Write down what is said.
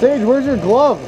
Sage, where's your glove?